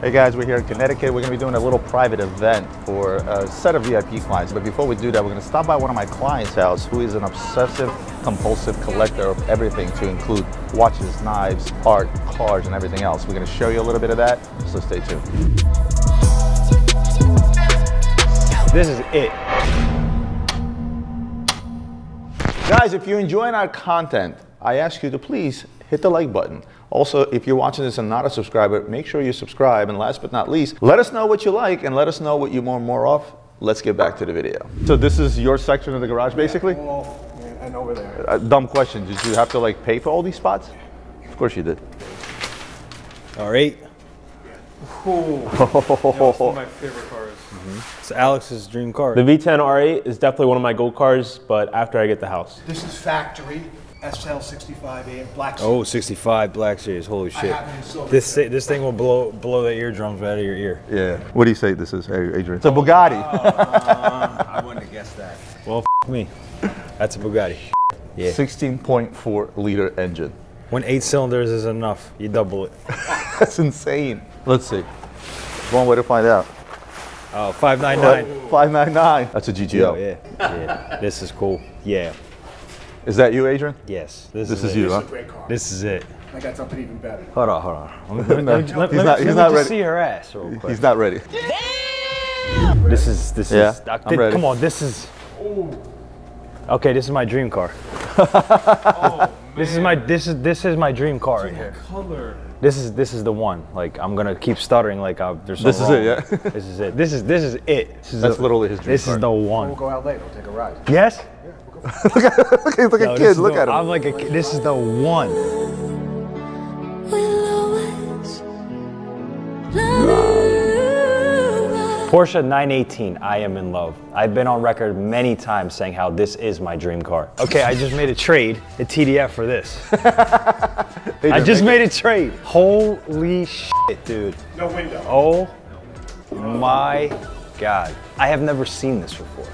Hey guys, we're here in Connecticut. We're to be doing a little private event for a set of VIP clients. But before we do that, we're to stop by one of my clients' house who is an obsessive, compulsive collector of everything to include watches, knives, art, cars, and everything else. We're to show you a little bit of that, so stay tuned. This is it. Guys, if you're enjoying our content, I ask you to please hit the like button. Also, if you're watching this and not a subscriber, make sure you subscribe. And last but not least, let us know what you like and let us know what you want more of. Let's get back to the video. So this is your section of the garage, basically? Oh, and over there. A dumb question. Did you have to like pay for all these spots? Of course you did. All right. One of my favorite cars. Mm-hmm. It's Alex's dream car. The V10 R8 is definitely one of my gold cars, but after I get the house. This is factory SL65A Black. Oh, 65 Black Series. Holy shit. have it in silver. This thi- this thing will blow blow the eardrums out of your ear. Yeah. What do you say this is, Adrian? It's a Bugatti. Oh, um, I wouldn't have guessed that. Well, f- me. That's a Bugatti. Yeah. 16.4 liter engine. When eight cylinders is enough, you double it. That's insane. Let's see. One way to find out. Oh, 599. 599. That's a GTO. Oh, yeah. Yeah. This is cool. Yeah. Is that you, Adrian? Yes. This, This is, is it. you, huh? Great car. This is it. I got something even better. Hold on, hold on. Let me, No, let let he's not- he's me not ready. see her ass real quick. He's not ready. Damn! This is this Yeah, is. I'm ready. Come on, this is. Okay, this is my dream car. oh, this is my this is this is my dream car right here. Color. This is this is the one. Like I'm gonna keep stuttering like uh, there's This something is it, yeah? this is it. This is this is it. This is That's the- literally his dream This car. is the one. We'll go out later. We'll take a ride. Yes. look at, look at, look Yo, at this kid. Look the- at him. I'm like a kid. This is the one. We'll always love you. Porsche 918, I am in love. I've been on record many times saying how this is my dream car. Okay, I just made a trade at TDF for this. I just made a trade. Holy shit, dude. No window. Oh my god. I have never seen this before.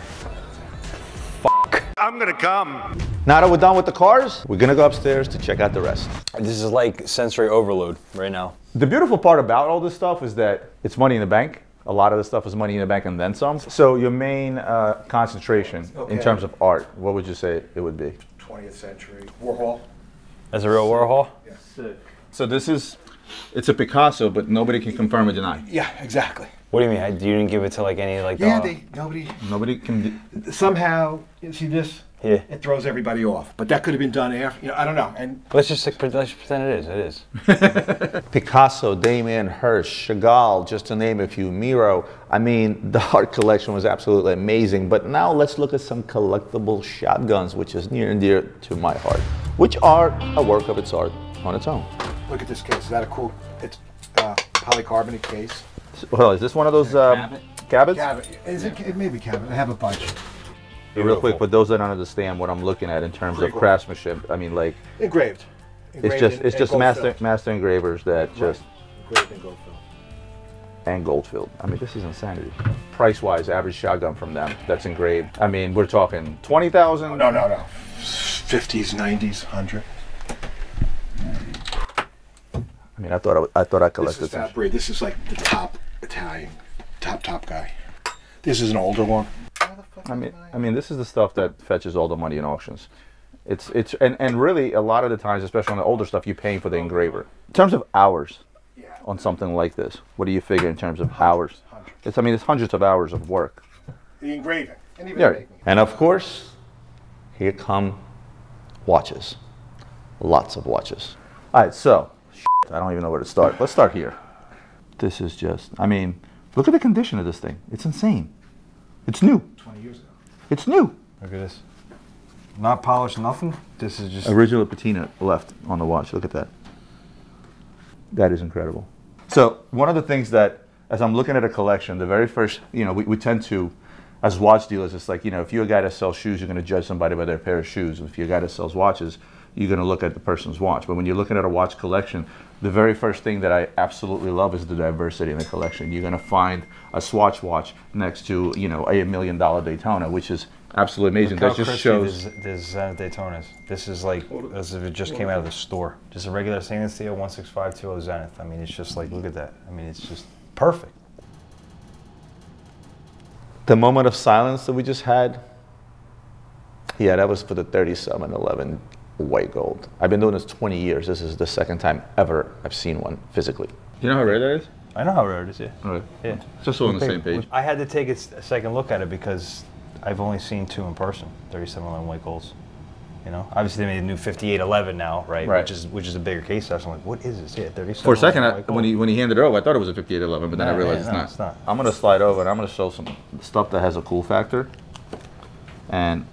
Now that we're done with the cars, we're gonna go upstairs to check out the rest. This is like sensory overload right now. The beautiful part about all this stuff is that it's money in the bank. A lot of the stuff is money in the bank and then some. So your main uh, concentration in terms of art, what would you say it would be? 20th century. Warhol. That's a real Warhol? So this is, it's a Picasso, but nobody can confirm or deny. Yeah, exactly. What do you mean? I- You didn't give it to like any like Yeah, uh, they, nobody. Nobody can. d- Somehow, you see this? Yeah. It throws everybody off. But that could have been done after. You know, I don't know. And Let's just let's pretend it is. It is. Picasso, Damien Hirst, Chagall, just to name a few, Miro. I mean, the art collection was absolutely amazing. But now let's look at some collectible shotguns, which is near and dear to my heart, which are a work of its art on its own. look at this case. Is that a cool? It's uh, polycarbonate case. Well, is this one of those um, cabinets? Cabot. Is it? It may be cabot. I have a bunch. Real quick, for those that don't understand what I'm looking at in terms of craftsmanship, I mean, like, Engraved. it's just it's just master film. master engravers that just Engraved in gold film. and gold filled. I mean, this is insanity. Price wise, average shotgun from them that's engraved. I mean, we're talking twenty thousand. No, no, no. 50s, 90s, 100. I mean, I thought I, w- I thought I This collected is some. that breed. This is like the top Italian, top top guy. This is an older one. I mean, I mean, this is the stuff that fetches all the money in auctions. It's it's and, and really a lot of the times, especially on the older stuff, you're paying for the engraver. In terms of hours on something like this, what do you figure in terms of hours? It's I mean, it's hundreds of hours of work. The engraving. And even Yeah, and of course, here come watches. Lots of watches. All right, so I don't even know where to start. Let's start here. This is just, I mean, look at the condition of this thing. It's insane. It's new. 20 years ago. It's new. Look at this. Not polished, nothing. This is just. Original patina left on the watch. Look at that. That is incredible. So one of the things that, as I'm looking at a collection, the very first, you know, we, we tend to, as watch dealers, it's like, you know, if you're a guy that sells shoes, you're going to judge somebody by their pair of shoes. If you're a guy that sells watches, you're going to look at the person's watch. But when you're looking at a watch collection, the very first thing that I absolutely love is the diversity in the collection. You're going to find a Swatch watch next to, you know, a million dollar Daytona, which is absolutely amazing. Look That just crispy shows. this, this Zenith uh, Daytona's. This is like as if it just came out of the store. Just a regular stainless steel 16520 Zenith. I mean, it's just like, look at that. I mean, it's just perfect. The moment of silence that we just had. Yeah, that was for the 3711 white gold. I've been doing this 20 years. This is the second time ever I've seen one physically. You know how rare that is? I know how rare it is, yeah. Right. Yeah. Just so on the same page. I had to take a second look at it because I've only seen two in person, 3711 white golds. You know, obviously they made a new 5811 now, right? Right. Which is which is a bigger case size. I'm like, what is this? Yeah, 37. For a second, I, when he when he handed it over, I thought it was a 5811, but then I realized yeah, it's, no, not. it's not. I'm gonna slide over and I'm gonna show some stuff that has a cool factor. And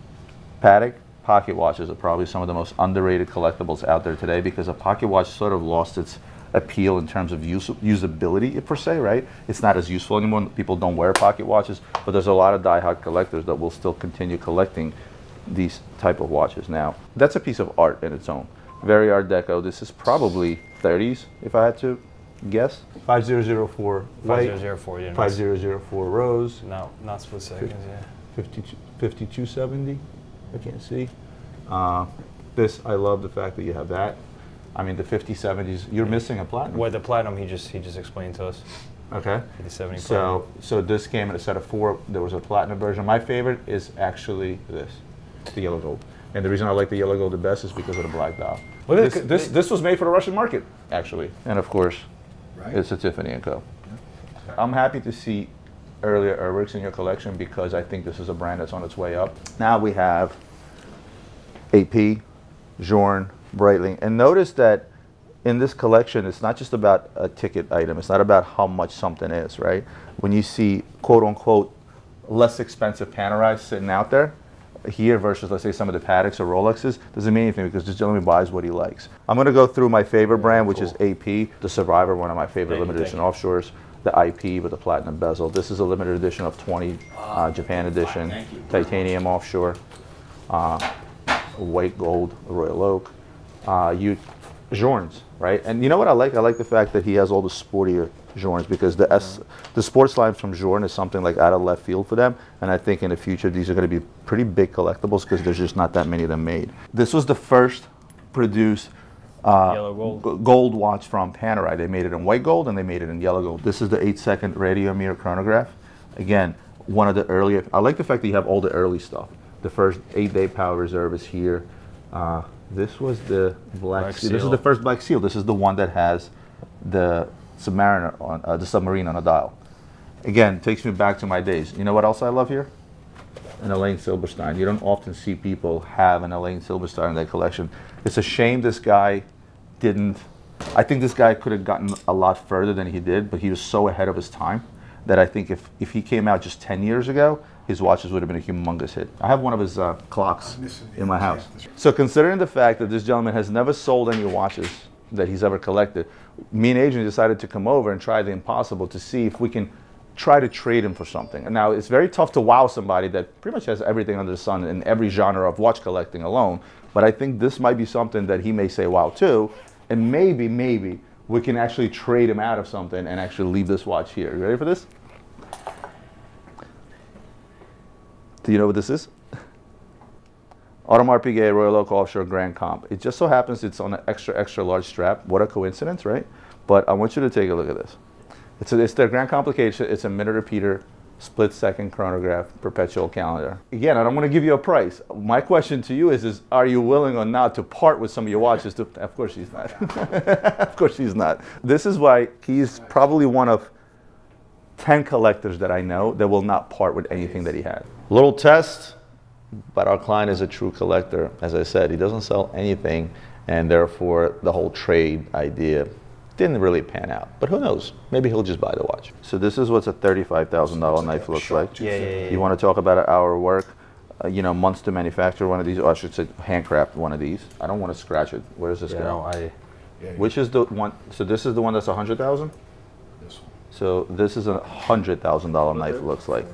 Patek pocket watches are probably some of the most underrated collectibles out there today because a pocket watch sort of lost its appeal in terms of use, usability per se, right? It's not as useful anymore. People don't wear pocket watches, but there's a lot of die-hard collectors that will still continue collecting these type of watches. Now, that's a piece of art in its own. Very Art Deco. This is probably 30s, if I had to guess. 5004 white, 5004, yeah. 5004 rose, No, not split seconds, yeah. 52, 5270. I can't see. Uh, this, I love the fact that you have that. I mean, the 5070s, you're missing a platinum. What the platinum he just he just explained to us. Okay. 5070 So, so this came in a set of four. There was a platinum version. My favorite is actually this, the yellow gold. And the reason I like the yellow gold the best is because of the black dial. Look at this, this, this was made for the Russian market, actually. And of course, Right. it's a Tiffany and Co. I'm happy to see earlier Urwerks in your collection because I think this is a brand that's on its way up. Now we have AP, Jorn, Breitling. And notice that in this collection, it's not just about a ticket item. It's not about how much something is, right? When you see quote unquote less expensive Panerais sitting out there here versus let's say some of the Pateks or Rolexes, doesn't mean anything because this gentleman buys what he likes. I'm gonna go through my favorite brand, which is AP, the Survivor, one of my favorite limited edition offshores. The IP with the platinum bezel. This is a limited edition of 20, uh, Japan edition, titanium offshore white gold royal oak. Uh, you Jorns, right? And you know what i like? I like the fact that he has all the sportier Jorns because the S, the sports line from Jorn is something like out of left field for them. And i think in the future these are going to be pretty big collectibles because there's just not that many of them made. This was the first produced uh, gold. gold watch from Panerai. They made it in white gold and they made it in yellow gold. This is the eight second Radiomir chronograph. Again, one of the earlier. I like the fact that you have all the early stuff. The first eight day power reserve is here. Uh, this was the black, Black seal. This is the first black seal. This is the one that has the submariner on uh, the submarine on a dial. Again, takes me back to my days. You know what else I love here? an Alain Silberstein. You don't often see people have an Alain Silberstein in their collection. It's a shame this guy didn't. I think this guy could have gotten a lot further than he did, but he was so ahead of his time that I think if, if he came out just 10 years ago, his watches would have been a humongous hit. I have one of his uh, clocks in my house. So considering the fact that this gentleman has never sold any watches that he's ever collected, me and Adrian decided to come over and try the impossible to see if we can try to trade him for something. And now it's very tough to wow somebody that pretty much has everything under the sun in every genre of watch collecting alone. But I think this might be something that he may say wow too. And maybe, maybe we can actually trade him out of something and actually leave this watch here. You ready for this? Do you know what this is? Audemars Piguet Royal Oak Offshore Grand Comp. It just so happens it's on an extra, extra large strap. What a coincidence, right? But I want you to take a look at this. It's, a, it's their Grand Complication. It's a minute repeater, split second chronograph, perpetual calendar. Again, I don't want to give you a price. My question to you is, is are you willing or not to part with some of your watches? To, of course she's not. of course she's not. This is why he's probably one of 10 collectors that I know that will not part with anything that he had. Little test, but our client is a true collector. As I said, he doesn't sell anything, and therefore the whole trade idea didn't really pan out. But who knows? Maybe he'll just buy the watch. So this is what's a $35,000 knife looks like. Yeah, yeah, yeah. You want to talk about our work? Uh, you know, months to manufacture one of these, or I should say, handcraft one of these. I don't want to scratch it. Where is this You go? know, I Which is the one? So this is the one that's a hundred thousand. This one. So this is a hundred thousand dollar knife. It looks like.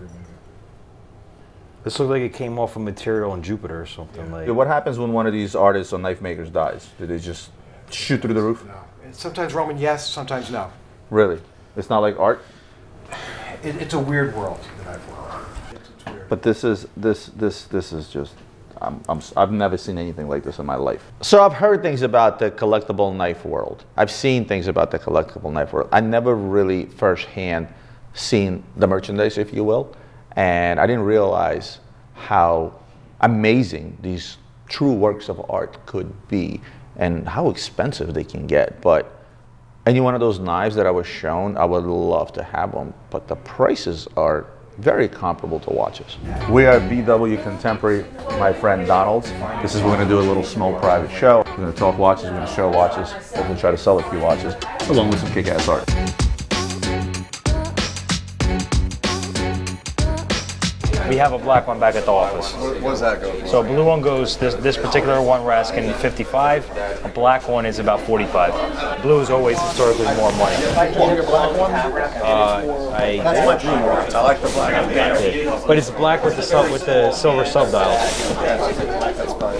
this looks like it came off a material in Jupiter or something like. Yeah, what happens when one of these artists or knife makers dies? Do they just shoot through the roof? No. Sometimes Roman, yes. Sometimes no. Really? It's not like art. It, it's a weird world that I've worked. in. It's, it's weird. but this is this this this is just. I'm, I'm, I've never seen anything like this in my life. So I've heard things about the collectible knife world. I've seen things about the collectible knife world. I never really firsthand seen the merchandise, if you will, and I didn't realize how amazing these true works of art could be and how expensive they can get. But any one of those knives that I was shown, I would love to have them, but the prices are very comparable to watches. We are BW Contemporary, my friend Donald's. This is, we're gonna do a little small private show. We're gonna talk watches, we're gonna show watches, hopefully try to sell a few watches, along with some kick-ass art. We have a black one back at the office. What does that go? So a blue one goes, this, this particular one we're asking 55, a black one is about 45. Blue is always historically more money. Uh, I, That's my dream watch. I like the black. One. But it's black with the sub, with the silver sub dials. That's fine.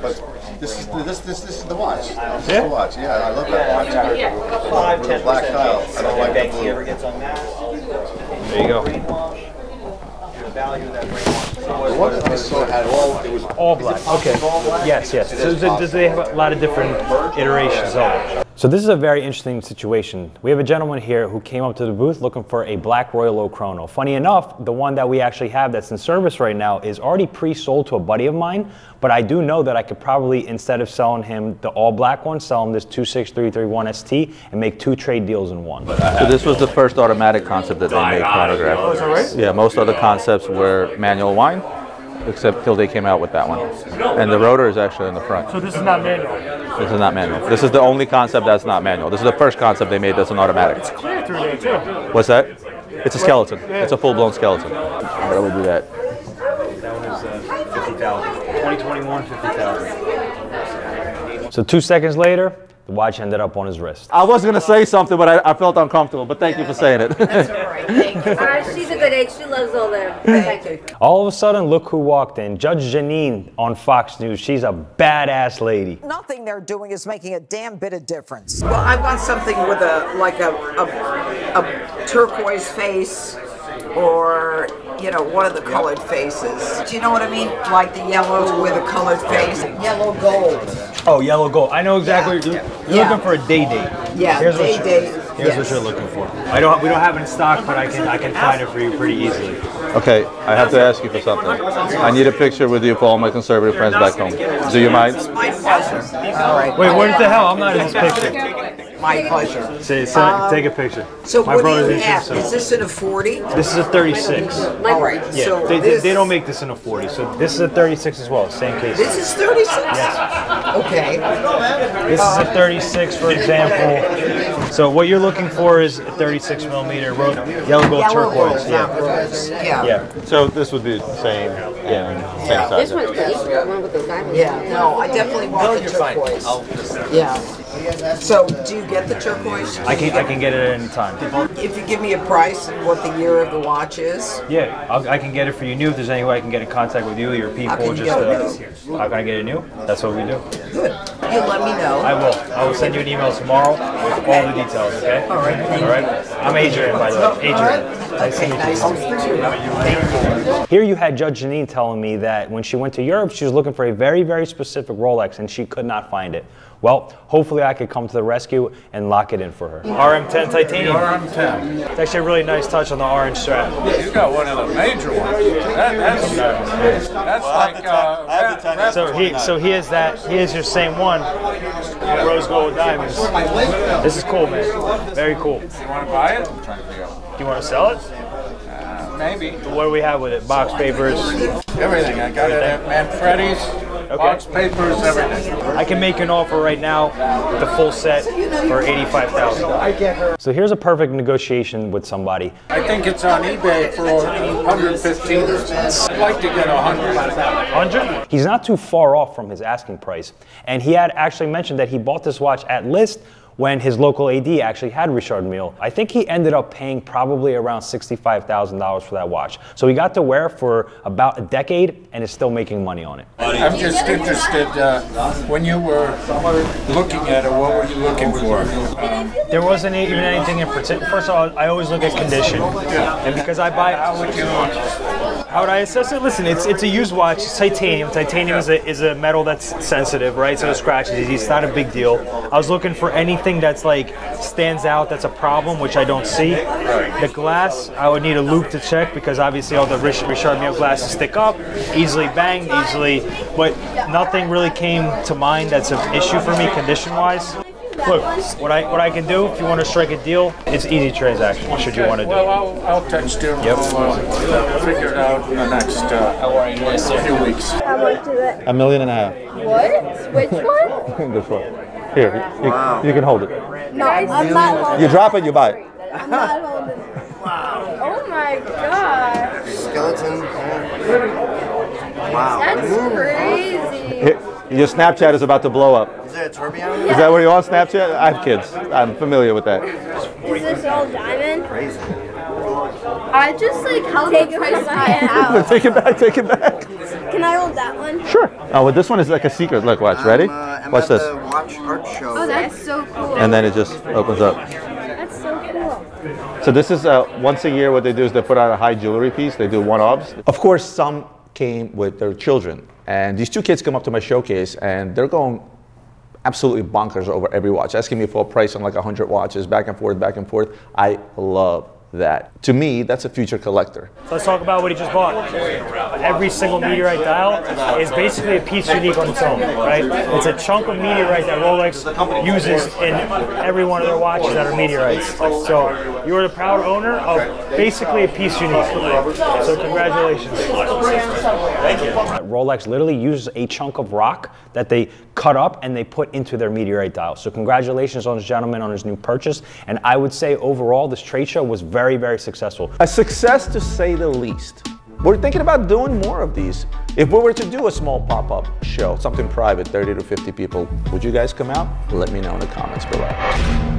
But this is the, this this this is the watch. This Yeah? is the watch. Yeah, I love that watch. With the black dial. I don't like the blue. There you go. What I saw had all it was All black. Okay. Yes, yes. So th- they have a lot of different iterations of it. So this is a very interesting situation. We have a gentleman here who came up to the booth looking for a black Royal Oak Chrono. Funny enough, the one that we actually have that's in service right now is already pre-sold to a buddy of mine, but I do know that I could probably, instead of selling him the all black one, sell him this 26331 ST and make two trade deals in one. So this was the first automatic concept that they made oh chronograph. Oh, is that right? Yeah, most other concepts were manual wind, except till they came out with that one. And the rotor is actually in the front. So this is not manual. This is not manual. This is the only concept that's not manual. This is the first concept they made that's an automatic. Clear through there too. What's that? It's a skeleton. It's a full-blown skeleton. All right, we'll do that. That one is uh, 50,000. 2021, 50,000. So two seconds later, the watch ended up on his wrist. I was gonna say something, but I, I felt uncomfortable. But thank you for saying it. That's all right. Thank you. Uh, she's a good egg. She loves all that. Thank you. All of a sudden, look who walked in. Judge Jeanine on Fox News. She's a badass lady. Nothing they're doing is making a damn bit of difference. Well, I want something with a like a, a, a turquoise face or you know one of the colored faces. Do you know what I mean? Like the yellow with a colored face, yellow gold. Oh, yellow gold. I know exactly what you're, you're Yeah. looking for a day date. Yeah, Here's day what you- date, Here's yes. what you're looking for. I don't. We don't have it in stock, but I can. I can find it for you pretty easily. okay, I have to ask you for something. I need a picture with you for all my conservative friends back home. Do you mind? My pleasure. All right. Wait, what the hell? I'm not in this picture. My pleasure. Say, say, um, take a picture. So My what do you have? Is this in a 40? This is a 36. All right. Yeah, So they, they, this, they don't make this in a 40, so this is a 36 as well, same case. This is 36. Okay. This is a 36, for example. So what you're looking for is a 36 millimeter ro- yellow gold Yellow turquoise. gold, not Yeah, rose. Yeah. yeah. So this would be the same, yeah, same size. This one's good. The one with the diamond. Yeah, no, I definitely want the turquoise. Yeah. So, do you get the turquoise? I can I can get it at any time. If you give me a price and what the year of the watch is, Yeah, I'll, I can get it for you new. If there's any way I can get in contact with you, your people, can you just get it uh, how can I get it new? That's what we do. good. You let me know. I will. I will send you an email tomorrow with all the details. Okay. All right. All right. I'm Adrian, by the way. Adrian. Nice to meet you. Nice to meet you. Here you had Judge Jeanine telling me that when she went to Europe, she was looking for a very, very specific Rolex and she could not find it. Well, hopefully I could come to the rescue and lock it in for her. RM10 titanium. RM10. It's actually a really nice touch on the orange strap. You got one of the major ones. That, that's that's like uh, that, So he, so he is that. He is your same one. Rose gold diamonds. This is cool, man. Very cool. You want to buy it? I'm trying to figure out. Do you want to sell it? Maybe What do we have with it? Box papers. everything. I got it at Manfredi's. Box papers, everything. I can make an offer right now, the full set for eighty-five thousand. I get her. So here's a perfect negotiation with somebody. I think it's on eBay for 115. I'd like to get a 100. 100? He's not too far off from his asking price. And he had actually mentioned that he bought this watch at list when his local AD actually had Richard Mille. I think he ended up paying probably around $65,000 for that watch. So he got to wear it for about a decade and is still making money on it. I'm just interested, uh, when you were looking at it, what were you looking for? There wasn't even anything in particular. First of all, I always look at condition. And because I buy, How would you, how would I assess it? Listen, it's it's a used watch. It's titanium. Titanium is a, is a metal that's sensitive, right? So it scratches easy. It's not a big deal. I was looking for anything that's like stands out that's a problem, which I don't see. The glass, I would need a loupe to check because obviously all the Rich- Richard Mille glasses stick up, easily banged, easily. But nothing really came to mind that's an issue for me condition-wise. Look, what I what I can do if you want to strike a deal, it's easy transaction. Should you want to do it. well, I'll, I'll text you. Yep. We'll uh, figure it out in the next uh, few weeks. How much is it? A million and a half. What? Which one? this one. Here, you, you can hold it. No, I'm not holding You drop it, you buy it. I'm not holding it. Oh my god. Skeleton. Wow. That's crazy. Here, Your Snapchat is about to blow up. Is there a tourbillon? Is that what you're on Snapchat? I have kids. I'm familiar with that. Is this all diamond? Crazy. I just like held Take the price of my house. take it back, take it back. Can I hold that one? Sure. Oh, well, this one is like a secret. Look, watch. Ready? I'm, uh, I'm Watch this. watch art show. Oh, that's so cool. And then it just opens up. That's so cool. So this is uh, once a year. What they do is they put out a high jewelry piece. They do one-offs. Of course, some came with their children, and these two kids come up to my showcase, and they're going absolutely bonkers over every watch, asking me for a price on like 100 watches, back and forth, back and forth. I love that. To me, that's a future collector. Let's talk about what he just bought. Every single meteorite dial is basically a piece unique on its own, right? It's a chunk of meteorite that Rolex uses in every one of their watches that are meteorites. So you're the proud owner of basically a piece unique. So congratulations. Thank you. Rolex literally uses a chunk of rock that they cut up and they put into their meteorite dial. So congratulations on this gentleman on his new purchase. And I would say overall, this trade show was very, very successful. A success to say the least. We're thinking about doing more of these. If we were to do a small pop-up show, something private, 30 to 50 people, would you guys come out? Let me know in the comments below.